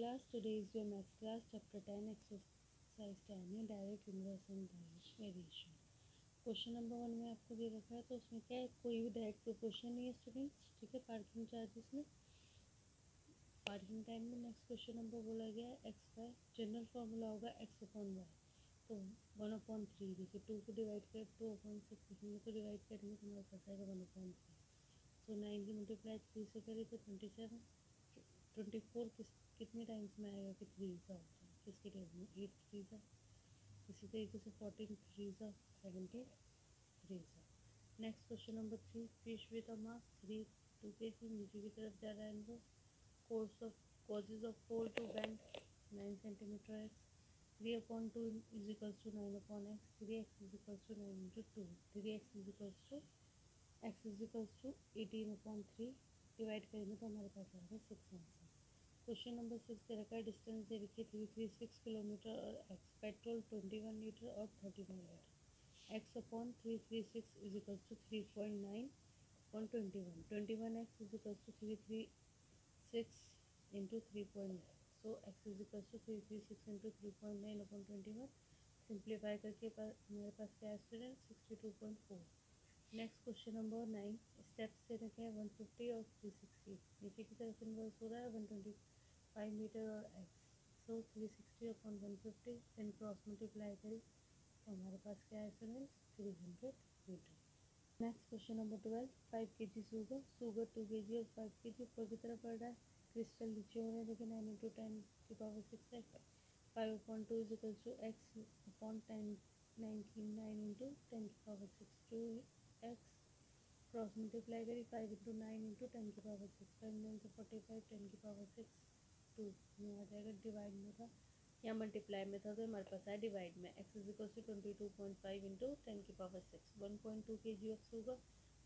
class. Today is your math class, chapter 10, exercise 10 है direct inverse and variation question number one में आपको दे रखा है तो उसमें क्या है? कोई भी डायरेक्ट प्रोपोर्शन नहीं है स्टूडेंट्स ठीक है? पार्किंग चार्जेस में। पार्किंग टाइम में नेक्स्ट क्वेश्चन नंबर बोला गया है एक्स वाई जनरल फार्मूला होगा एक्स अपॉन वाई तो वन अपॉन थ्री देखिए टू को डिवाइड कर टू अपॉन सिक्स को डिवाइड करेंगे तो हमारे पास आएगा one upon three so nine की मल्टीप्लाई थ्री से करें तो ट्वेंटी सेवन ट्वेंटी फोर किस कितने टाइम्स में आएगा कि थ्री सा होता है किसके टेबल में एट थ्री सा इसी तरीके से फोर्टीन थ्री सा सेवनटीन थ्री सा next question number three fish with a mass three two K G नीचे की तरफ़ जा रहा है इनको. Course of causes of four to bend nine centimetre X three upon two is equals to nine upon X three X is equals to nine into two three X is equals to X is equals to eighteen upon three divide करेंगे तो हमारे पास आएगा six answer question number six दे रखा है distance दे रखी है थ्री थ्री सिक्स किलोमीटर और X petrol twenty one litre और thirty one litre X upon three three six is equals to three point nine upon twenty one twenty one X is equals to three three six into three point nine so X is equals to three three six into three point nine upon twenty one simplify करके पास मेरे पास क्या है student sixty two point four next question number nine steps से रखे हैं one fifty और थ्री सिक्सटी नीचे की तरफ़ इन्वर्स हो रहा है वन ट्वेंटी फाइव मीटर और X so three sixty upon one fifty cross multiply करें तो हमारे पास क्या है students three hundred metre next question number twelve five K G sugar sugar to K G और फाइव के जी ऊपर की तरफ़ बढ़ रहा है क्रिस्टल नीचे हो रहा है, देखिए नाइन इंटू टेन की पावर सिक्स है five upon two is equals to X upon ten nine की नाइन इंटू टेन की power six two X cross multiply करी five into nine into ten की पावर सिक्स फाइव नाइन से forty five ten की power six two में आ जाएगा divide में था, या मल्टीप्लाई में था तो हमारे पास है डिवाइड में X is equal to twenty two point five into ten की power six one point two K G of sugar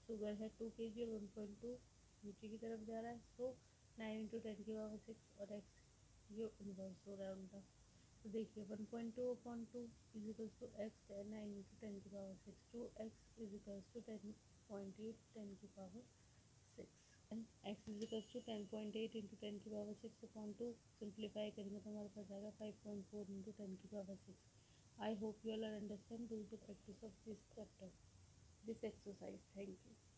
sugar है टू के जी और वन पॉइंट टू नीचे की तरफ़ जा रहा है सो नाइन इंटू टेन की पावर सिक्स और एक्स ये इन्वर्स हो रहा है उनका। तो देखिए one point two upon two is equals to X ten nine into ten की power six two X is equals to ten point eight ten की power six and X is equals to ten point eight into ten की power six upon two simplify करेंगे तो हमारे पास आएगा five point four into ten की power six I hope you all are understand do the practice of this chapter this exercise thank you